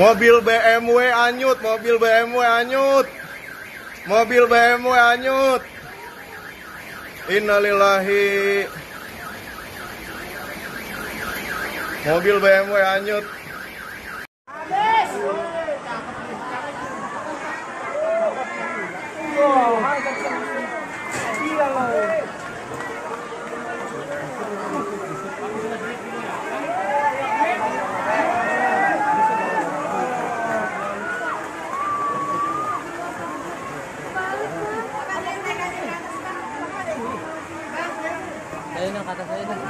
Mobil BMW anyut, mobil BMW anyut. Mobil BMW anyut. Innalillahi. Mobil BMW anyut. 干啥子？